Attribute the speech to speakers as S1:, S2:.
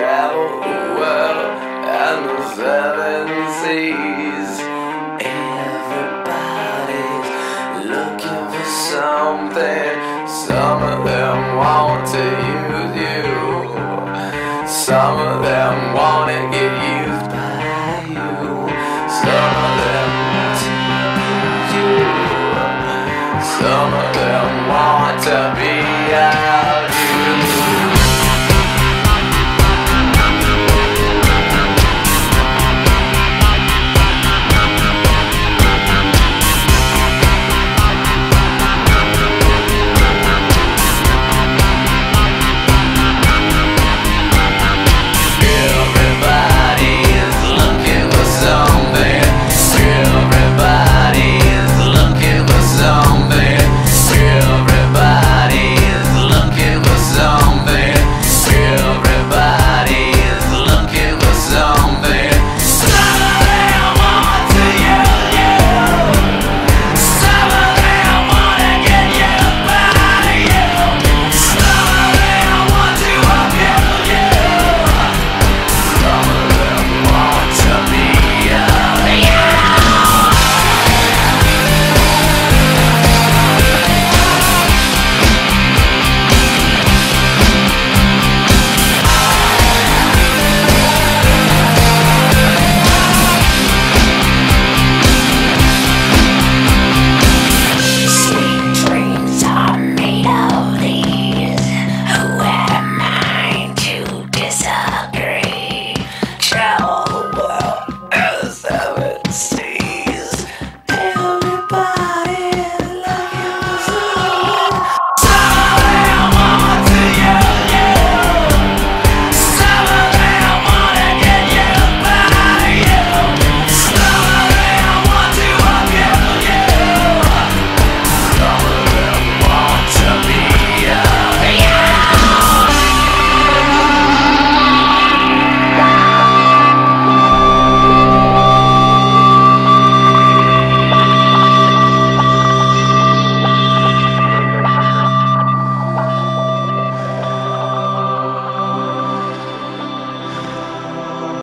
S1: travel the world and the seven seas. Everybody's looking for something. Some of them want to use you. Some of them want to give.